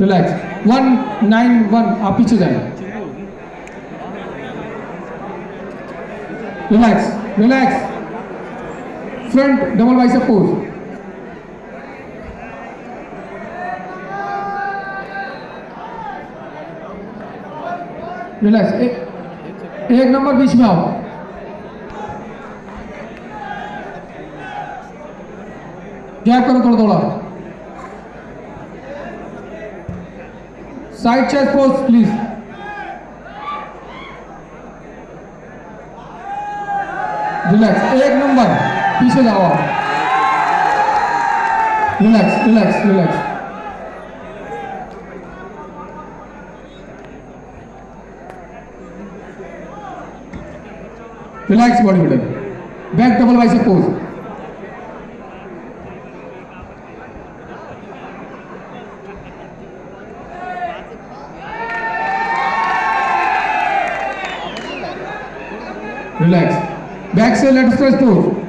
Relax one nine one आप पीछे जाए relax relax front double bicep pose relax एक, एक नंबर बीच में आओ। गैप करो थोड़ा थोड़ा? Side chest pose please relax एक नंबर, पीछे जाओ relax relax relax relax body builder back double bicep pose relax back से लेट स्ट्रेच पोज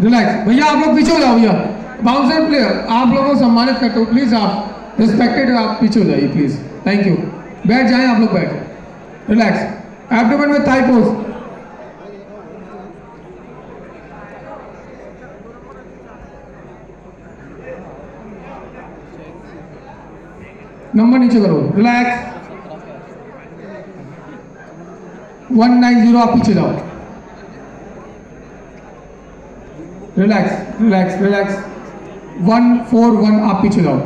रिलैक्स भैया, आप लोग पीछे हो जाओ भैया। बाउंसर प्लेयर आप लोगों को सम्मानित करते हो। प्लीज़ आप रिस्पेक्टेड आप पीछे हो जाइए प्लीज़ थैंक यू बैठ जाएँ, आप लोग बैठ रिलैक्स एब्डोमेन में थाई पोज नंबर नीचे करो। रिलैक्स वन नाइन ज़ीरो आप पीछे जाओ। Relax relax relax one four one आप पीछे जाओ।